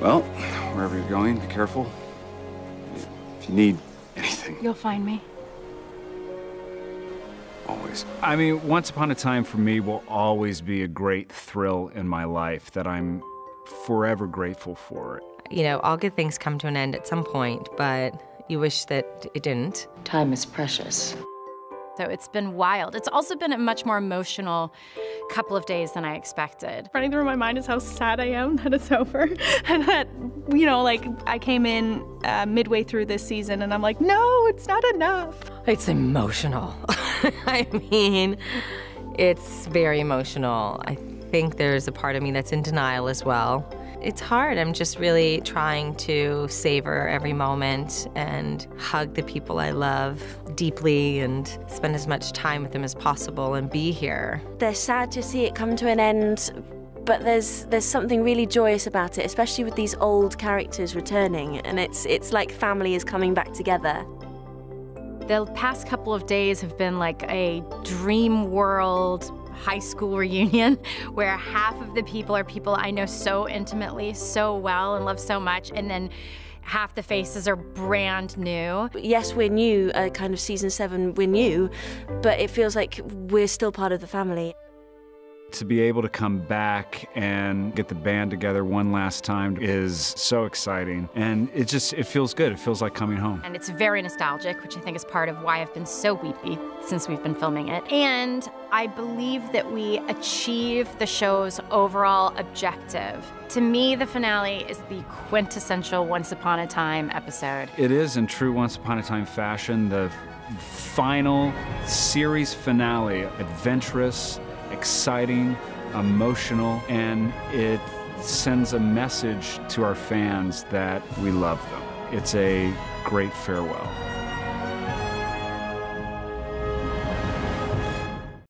Well, wherever you're going, be careful. If you need anything, You'll find me. always. I mean, Once Upon a Time for me will always be a great thrill in my life that I'm forever grateful for. You know, all good things come to an end at some point, but you wish that it didn't. Time is precious. So it's been wild. It's also been a much more emotional couple of days than I expected. Running through my mind is how sad I am that it's over. And that, you know, like I came in uh, midway through this season and I'm like, no, it's not enough. It's emotional. I mean, it's very emotional. I think there's a part of me that's in denial as well. It's hard. I'm just really trying to savor every moment and hug the people I love deeply and spend as much time with them as possible and be here. They're sad to see it come to an end, but there's there's something really joyous about it, especially with these old characters returning, and it's it's like family is coming back together. The past couple of days have been like a dream world high school reunion where half of the people are people I know so intimately, so well, and love so much, and then half the faces are brand new. Yes, we're new, uh, kind of season seven, we're new, but it feels like we're still part of the family. To be able to come back and get the band together one last time is so exciting. And it just, it feels good. It feels like coming home. And it's very nostalgic, which I think is part of why I've been so weepy since we've been filming it. And I believe that we achieve the show's overall objective. To me, the finale is the quintessential Once Upon a Time episode. It is in true Once Upon a Time fashion, the final series finale, adventurous, exciting, emotional, and it sends a message to our fans that we love them. It's a great farewell.